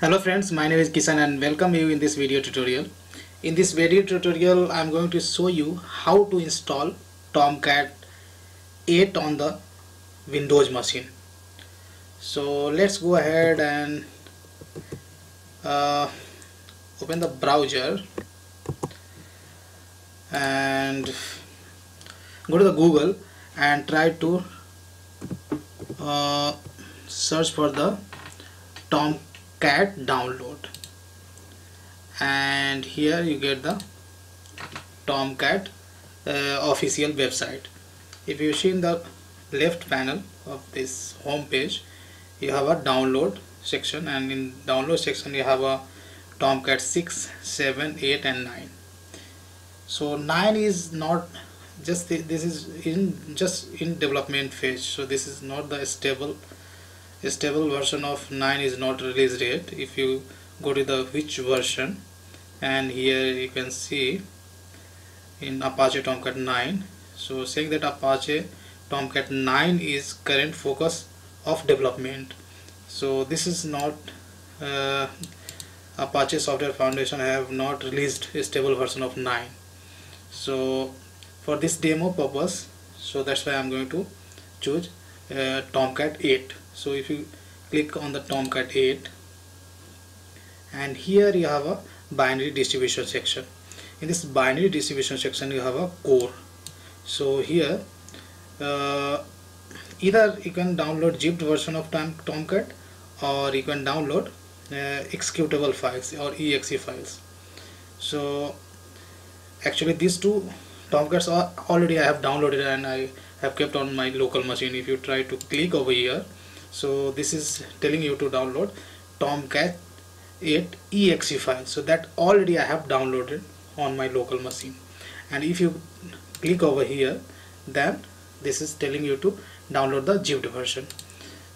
Hello friends, my name is Kisan and welcome you in this video tutorial. In this video tutorial, I am going to show you how to install Tomcat 8 on the Windows machine. So let's go ahead and uh, open the browser and go to the Google and try to uh, search for the Tomcat download. And here you get the Tomcat uh, official website. If you see in the left panel of this home page you have a download section and in download section you have a Tomcat 6 7 8 and 9 so 9 is not just this is in just in development phase. So this is not the stable stable version of 9 is not released yet. If you go to the which version and here you can see in Apache Tomcat 9 so saying that Apache Tomcat 9 is current focus of development. So this is not uh, Apache Software Foundation have not released a stable version of 9 so for this demo purpose so that's why I'm going to choose uh, Tomcat 8 so if you click on the Tomcat 8 and here you have a binary distribution section. In this binary distribution section you have a core. So here uh, either you can download zipped version of Tom Tomcat or you can download uh, executable files or exe files. So actually these two Tomcats are already I have downloaded and I have kept on my local machine. If you try to click over here so this is telling you to download Tomcat 8 exe file. So that already I have downloaded on my local machine. And if you click over here then this is telling you to download the zipped version.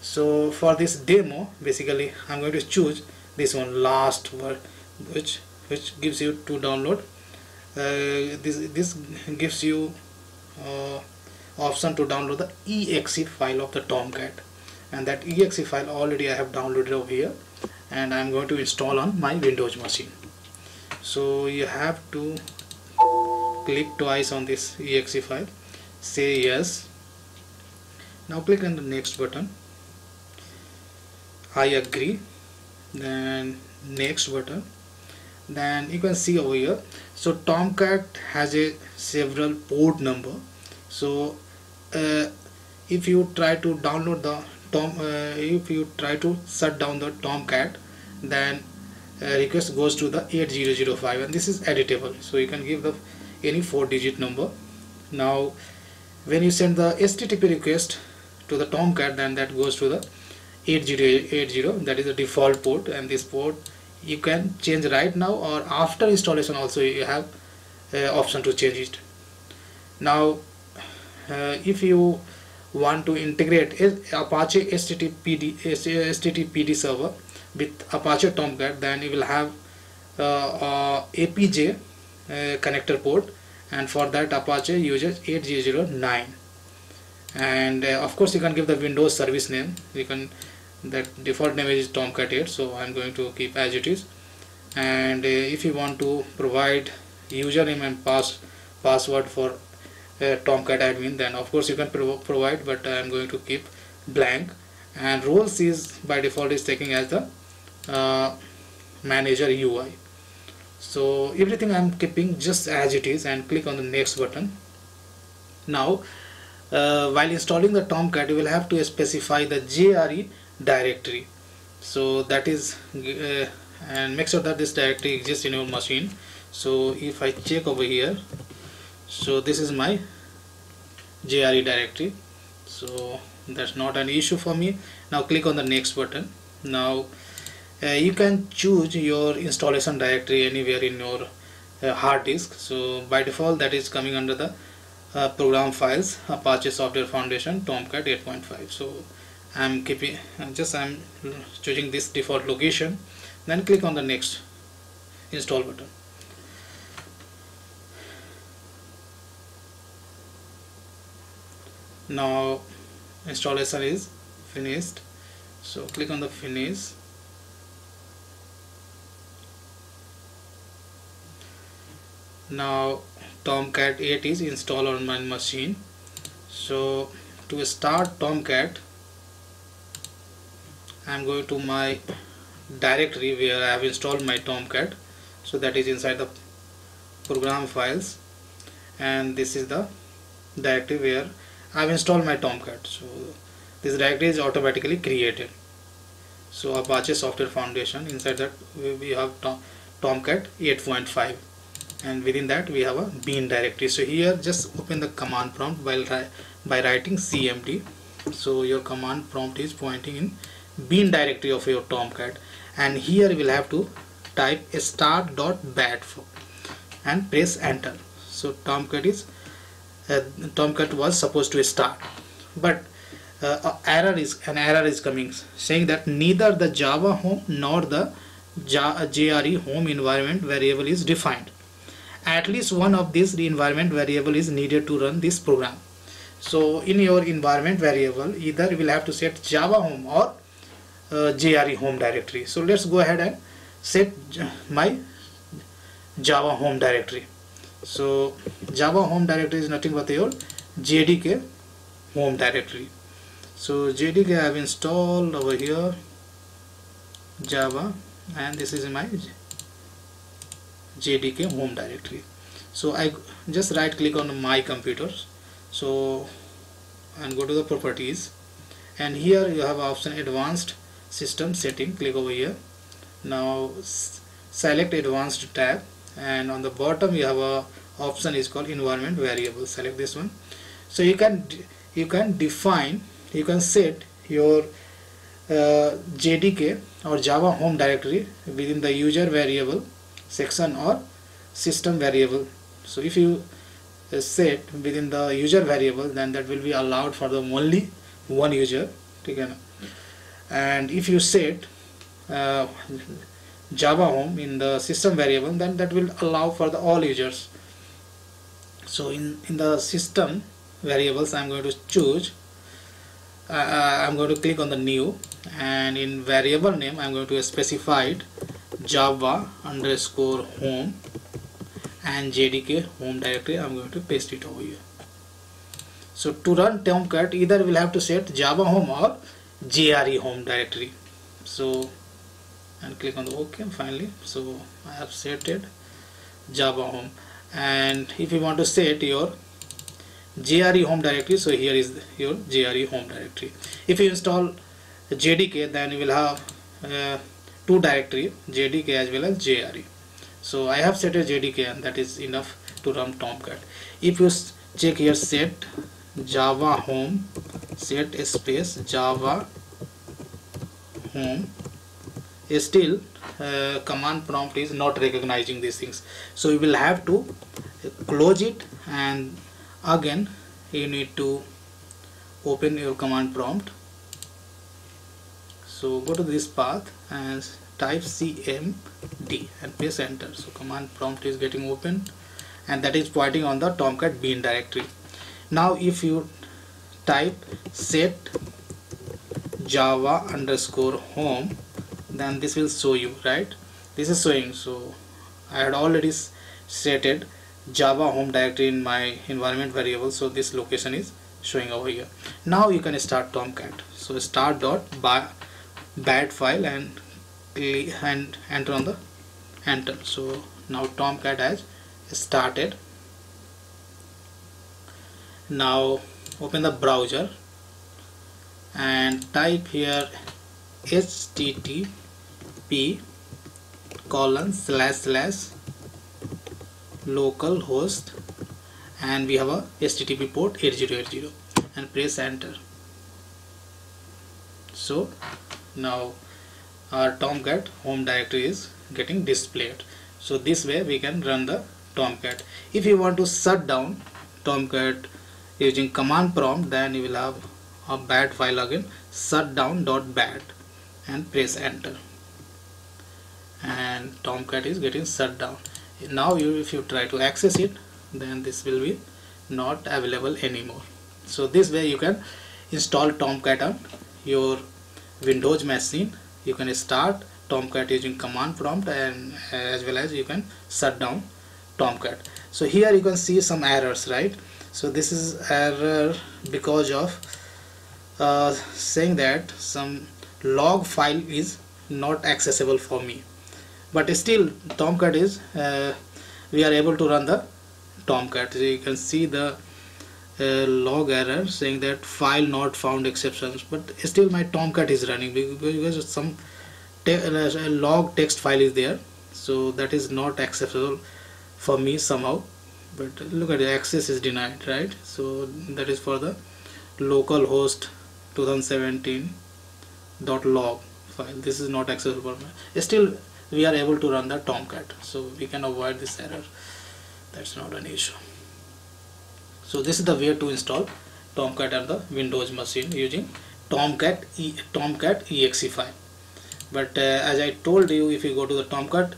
So for this demo basically I'm going to choose this one last word which which gives you to download. Uh, this this gives you uh, option to download the exe file of the Tomcat and that exe file already I have downloaded over here and I'm going to install on my Windows machine. So you have to click twice on this exe file say yes. Now click on the next button. I agree. Then next button. Then you can see over here. So Tomcat has a several port number. So uh, if you try to download the Tom uh, if you try to shut down the Tomcat then uh, request goes to the 8005 and this is editable. So you can give the any four digit number. Now when you send the HTTP request to the Tomcat then that goes to the 8080 that is the default port. And this port you can change right now or after installation also you have uh, option to change it. Now uh, if you want to integrate Apache HTTPD, HTTPD server with Apache Tomcat then you will have uh, uh, APJ uh, connector port and for that Apache uses 8009 and uh, of course you can give the Windows service name. You can that default name is Tomcat 8 so I'm going to keep as it is. And uh, if you want to provide username and pass password for Tomcat admin then of course you can pro provide but I am going to keep blank. And roles is by default is taking as the uh, manager UI so everything I'm keeping just as it is and click on the next button. Now uh, while installing the Tomcat you will have to specify the JRE directory. So that is uh, and make sure that this directory exists in your machine. So if I check over here so this is my JRE directory. So that's not an issue for me. Now click on the next button. Now uh, you can choose your installation directory anywhere in your uh, hard disk. So by default that is coming under the uh, program files Apache Software Foundation Tomcat 8.5 so I'm keeping just I'm choosing this default location. Then click on the next install button now installation is finished. So click on the finish. Now tomcat 8 is installed on my machine. So to start tomcat i'm going to my directory where i have installed my tomcat. So that is inside the program files. And this is the directory where I've installed my tomcat so this directory is automatically created. So Apache Software Foundation inside that we have Tom, Tomcat 8.5 and within that we have a bin directory. So here just open the command prompt while by writing cmd so your command prompt is pointing in bin directory of your tomcat and here will have to type start.bat and press enter. So tomcat is tomcat was supposed to start. But uh, error is an error is coming saying that neither the java home nor the jre home environment variable is defined. At least one of these environment variable is needed to run this program. So in your environment variable either you will have to set java home or uh, jre home directory. So let's go ahead and set my java home directory so java home directory is nothing but your jdk home directory. So jdk i have installed over here java and this is my jdk home directory. So i just right click on my computer. So and go to the properties. And here you have option advanced system setting. Click over here. Now select advanced tab and on the bottom you have a option is called environment variable select this one. So you can you can define you can set your uh, JDK or Java home directory within the user variable section or system variable. So if you uh, set within the user variable then that will be allowed for the only one user and if you set uh, Java home in the system variable then that will allow for the all users. So in in the system variables I'm going to choose uh, uh I'm going to click on the new and in variable name I'm going to specify java underscore home and jdk home directory. I'm going to paste it over here. So to run tomcat either we'll have to set java home or jre home directory. So and click on the ok finally so I have set it java home. And if you want to set your JRE home directory so here is your JRE home directory. If you install JDK then you will have uh, two directory JDK as well as JRE so I have set a JDK and that is enough to run Tomcat. If you check here set java home set space java home still uh, command prompt is not recognizing these things. So you will have to close it and again you need to open your command prompt. So go to this path and type cmd and press enter. So command prompt is getting open and that is pointing on the tomcat bin directory. Now if you type set java underscore home then this will show you right? This is showing. So I had already stated java home directory in my environment variable. So this location is showing over here. Now you can start tomcat. So start dot bat file and and enter on the enter. So now tomcat has started. Now open the browser and type here http colon slash slash localhost and we have a http port 8080 and press enter. So now our tomcat home directory is getting displayed. So this way we can run the tomcat. If you want to shut down tomcat using command prompt then you will have a bat file again shutdown.bat and press enter and tomcat is getting shut down. Now you if you try to access it then this will be not available anymore. So this way you can install tomcat on your windows machine. You can start tomcat using command prompt and as well as you can shut down tomcat. So here you can see some errors right? So this is error because of uh, saying that some log file is not accessible for me but still tomcat is uh, we are able to run the tomcat. So you can see the uh, log error saying that file not found exceptions but still my tomcat is running because some te uh, log text file is there. So that is not accessible for me somehow. But look at the access is denied right? So that is for the local host 2017 dot log file. This is not accessible still we are able to run the tomcat. So we can avoid this error. That's not an issue. So this is the way to install tomcat on the windows machine using tomcat e tomcat exe file. But uh, as i told you if you go to the tomcat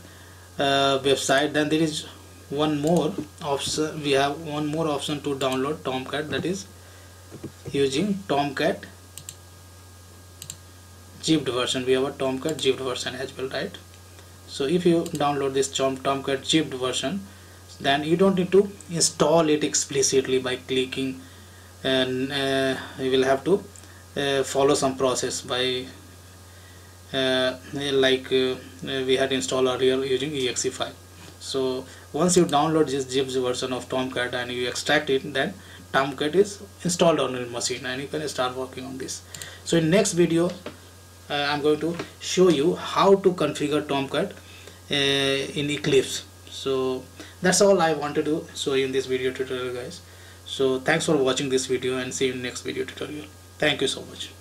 uh, website then there is one more option we have one more option to download tomcat that is using tomcat zipped version. We have a tomcat zipped version as well right so if you download this tomcat zipped version then you don't need to install it explicitly by clicking and uh, you will have to uh, follow some process by uh, like uh, we had installed earlier using exe file. So once you download this zips version of tomcat and you extract it then tomcat is installed on your machine and you can start working on this. So in next video uh, I'm going to show you how to configure tomcat uh, in Eclipse. So that's all I wanted to show you in this video tutorial guys. So thanks for watching this video and see you in next video tutorial. Thank you so much